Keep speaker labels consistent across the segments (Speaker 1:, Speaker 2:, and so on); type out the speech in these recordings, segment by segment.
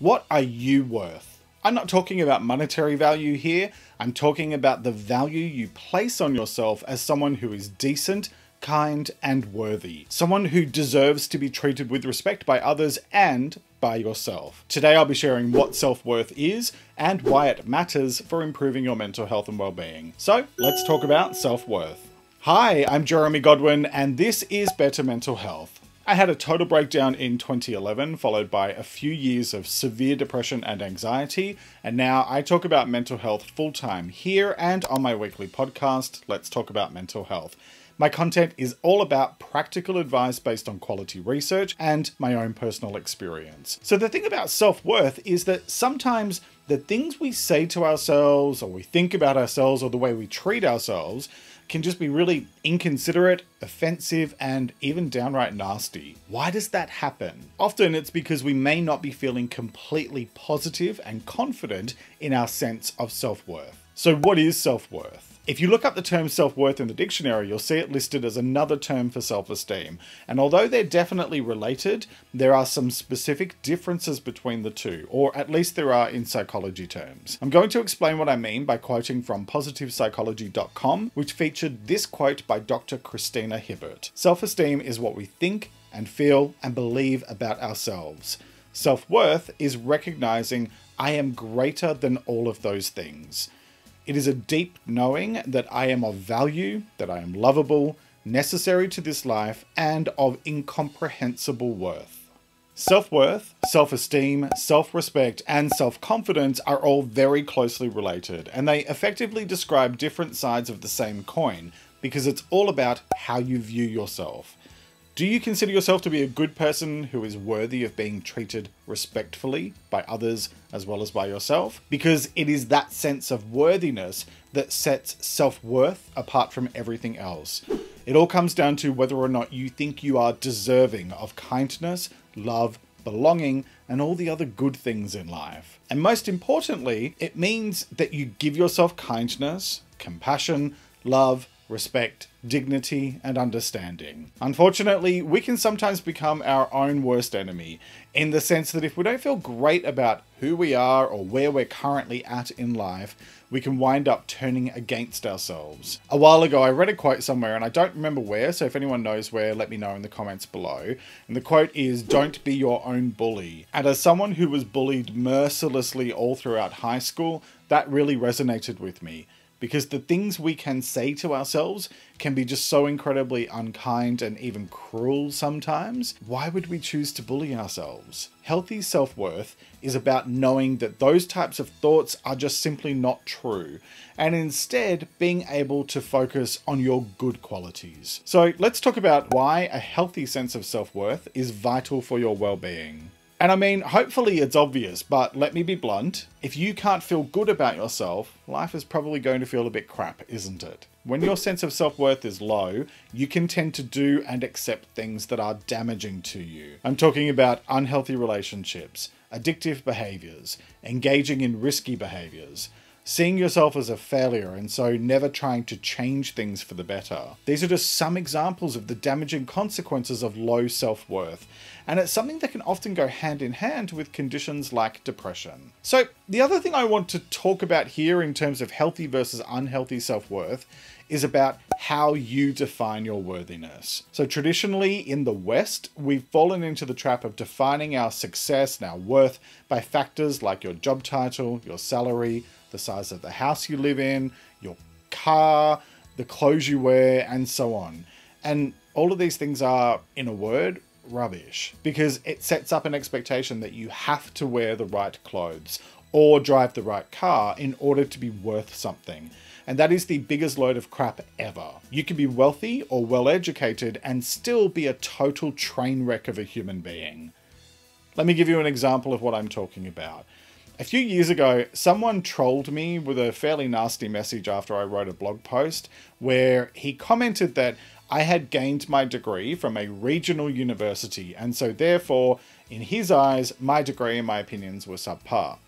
Speaker 1: What are you worth? I'm not talking about monetary value here, I'm talking about the value you place on yourself as someone who is decent, kind, and worthy. Someone who deserves to be treated with respect by others and by yourself. Today I'll be sharing what self-worth is and why it matters for improving your mental health and well-being. So let's talk about self-worth. Hi, I'm Jeremy Godwin and this is Better Mental Health. I had a total breakdown in 2011, followed by a few years of severe depression and anxiety, and now I talk about mental health full time here and on my weekly podcast, Let's Talk About Mental Health. My content is all about practical advice based on quality research and my own personal experience. So, the thing about self worth is that sometimes the things we say to ourselves, or we think about ourselves, or the way we treat ourselves can just be really inconsiderate, offensive, and even downright nasty. Why does that happen? Often it's because we may not be feeling completely positive and confident in our sense of self worth. So, what is self worth? If you look up the term self-worth in the dictionary, you'll see it listed as another term for self-esteem. And although they're definitely related, there are some specific differences between the two, or at least there are in psychology terms. I'm going to explain what I mean by quoting from positivepsychology.com, which featured this quote by Dr. Christina Hibbert. Self-esteem is what we think and feel and believe about ourselves. Self-worth is recognizing I am greater than all of those things. It is a deep knowing that I am of value, that I am lovable, necessary to this life, and of incomprehensible worth. Self worth, self esteem, self respect, and self confidence are all very closely related, and they effectively describe different sides of the same coin because it's all about how you view yourself. Do you consider yourself to be a good person who is worthy of being treated respectfully by others as well as by yourself? Because it is that sense of worthiness that sets self worth apart from everything else. It all comes down to whether or not you think you are deserving of kindness, love, belonging, and all the other good things in life. And most importantly, it means that you give yourself kindness, compassion, love, respect, dignity, and understanding. Unfortunately, we can sometimes become our own worst enemy, in the sense that if we don't feel great about who we are or where we're currently at in life, we can wind up turning against ourselves. A while ago, I read a quote somewhere, and I don't remember where, so if anyone knows where, let me know in the comments below. And the quote is Don't be your own bully. And as someone who was bullied mercilessly all throughout high school, that really resonated with me because the things we can say to ourselves can be just so incredibly unkind and even cruel sometimes. Why would we choose to bully ourselves? Healthy self worth is about knowing that those types of thoughts are just simply not true, and instead being able to focus on your good qualities. So let's talk about why a healthy sense of self worth is vital for your well being. And I mean, hopefully it's obvious, but let me be blunt. If you can't feel good about yourself, life is probably going to feel a bit crap, isn't it? When your sense of self worth is low, you can tend to do and accept things that are damaging to you. I'm talking about unhealthy relationships, addictive behaviors, engaging in risky behaviors, seeing yourself as a failure and so never trying to change things for the better. These are just some examples of the damaging consequences of low self worth, and it's something that can often go hand in hand with conditions like depression. So, the other thing I want to talk about here in terms of healthy versus unhealthy self worth is about how you define your worthiness. So, traditionally in the West, we've fallen into the trap of defining our success and our worth by factors like your job title, your salary, the size of the house you live in, your car, the clothes you wear, and so on. And all of these things are, in a word, rubbish because it sets up an expectation that you have to wear the right clothes or drive the right car in order to be worth something. And that is the biggest load of crap ever. You can be wealthy or well educated and still be a total train wreck of a human being. Let me give you an example of what I'm talking about. A few years ago, someone trolled me with a fairly nasty message after I wrote a blog post where he commented that I had gained my degree from a regional university, and so therefore, in his eyes, my degree and my opinions were subpar.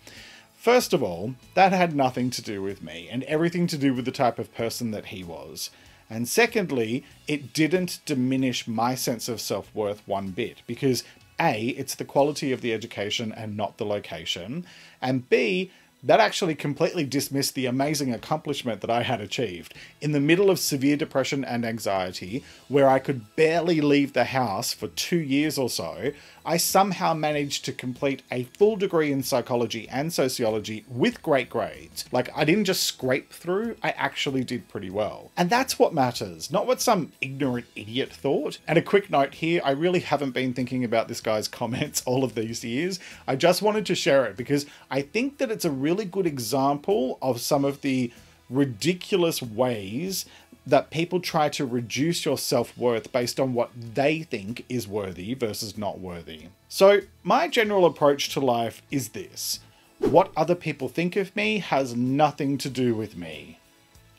Speaker 1: First of all, that had nothing to do with me, and everything to do with the type of person that he was. And secondly, it didn't diminish my sense of self worth one bit, because A, it's the quality of the education and not the location, and B, that actually completely dismissed the amazing accomplishment that I had achieved. In the middle of severe depression and anxiety, where I could barely leave the house for two years or so, I somehow managed to complete a full degree in psychology and sociology with great grades. Like, I didn't just scrape through, I actually did pretty well. And that's what matters, not what some ignorant idiot thought. And a quick note here I really haven't been thinking about this guy's comments all of these years. I just wanted to share it because I think that it's a really good example of some of the ridiculous ways that people try to reduce your self worth based on what they think is worthy versus not worthy. So, my general approach to life is this what other people think of me has nothing to do with me.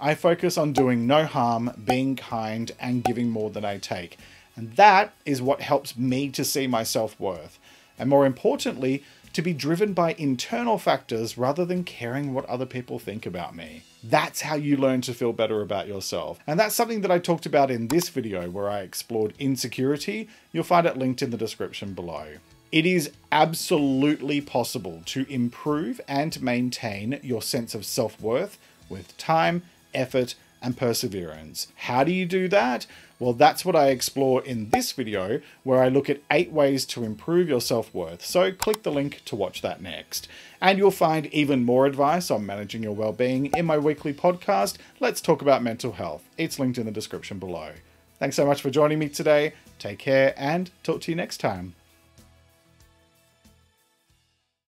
Speaker 1: I focus on doing no harm, being kind, and giving more than I take. And that is what helps me to see my self worth. And more importantly, to be driven by internal factors rather than caring what other people think about me. That's how you learn to feel better about yourself. And that's something that I talked about in this video where I explored insecurity. You'll find it linked in the description below. It is absolutely possible to improve and maintain your sense of self worth with time, effort, and perseverance. How do you do that? Well, that's what I explore in this video, where I look at eight ways to improve your self-worth. So click the link to watch that next. And you'll find even more advice on managing your well-being in my weekly podcast, Let's Talk About Mental Health. It's linked in the description below. Thanks so much for joining me today. Take care and talk to you next time.